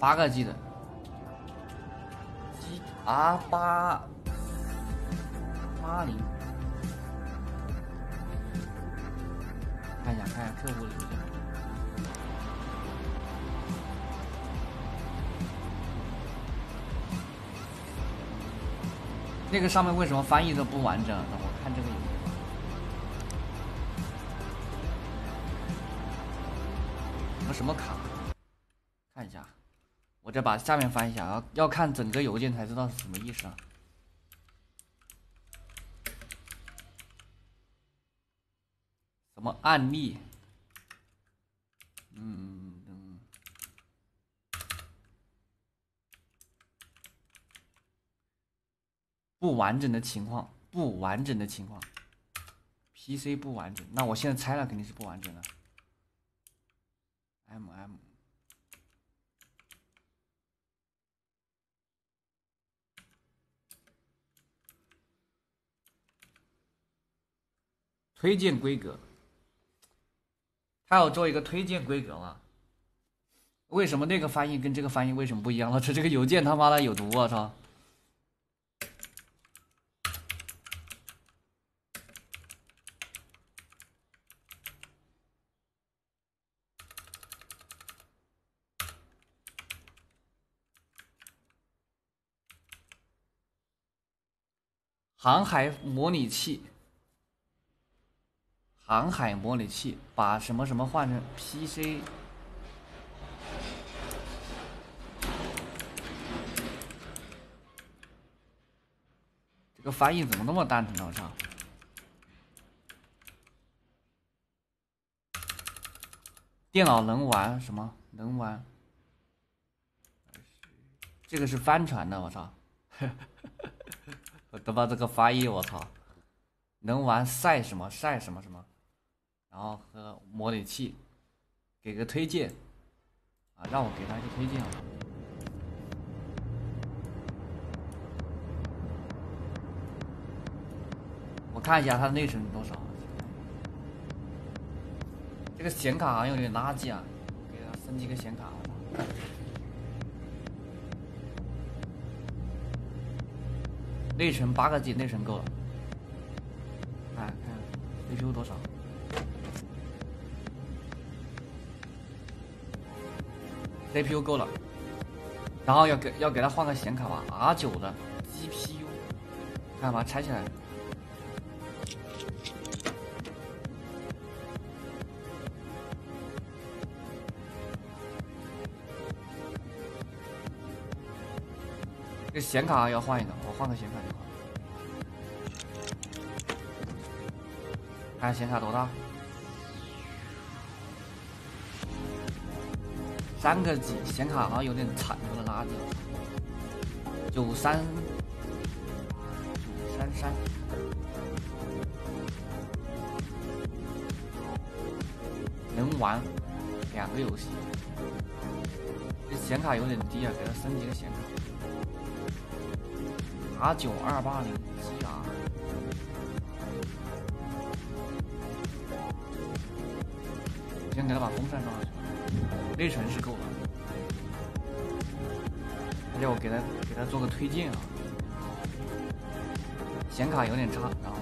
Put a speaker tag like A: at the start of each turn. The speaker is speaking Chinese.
A: 八个 G 的，G R 八八零，看一下看一下客户的邮件。那个上面为什么翻译的不完整？让我这个邮件。什么什么卡？看一下，我再把下面翻一下啊，要看整个邮件才知道是什么意思啊。什么案例？嗯嗯。不完整的情况，不完整的情况，PC 不完整，那我现在拆了肯定是不完整的。M M，推荐规格，他要做一个推荐规格吗？为什么那个翻译跟这个翻译为什么不一样了？这这个邮件他妈的有毒！我操！航海模拟器，航海模拟器，把什么什么换成 PC？这个翻译怎么那么蛋疼呢？我操！电脑能玩什么？能玩？这个是帆船的，我操！我他妈这个翻译，我操！能玩赛什么赛什么什么，然后和模拟器，给个推荐啊，让我给他一个推荐啊。我看一下它内存多少，这个显卡好像有点垃圾啊，给它升级个显卡。内存八个 G，内存够了。看看 CPU 多少？CPU 够了，然后要给要给他换个显卡吧，R 九的 GPU，看把它拆起来。这显卡要换一个，我换个显卡就好。看显卡多大？三个 G 显卡好像有点惨，有点垃圾。九三九三三，能玩两个游戏。显卡有点低啊，给他升级个显卡。R 九二八零 GR。先给他把风扇装上去，内存是够了。而且我给他给他做个推荐啊，显卡有点差。然后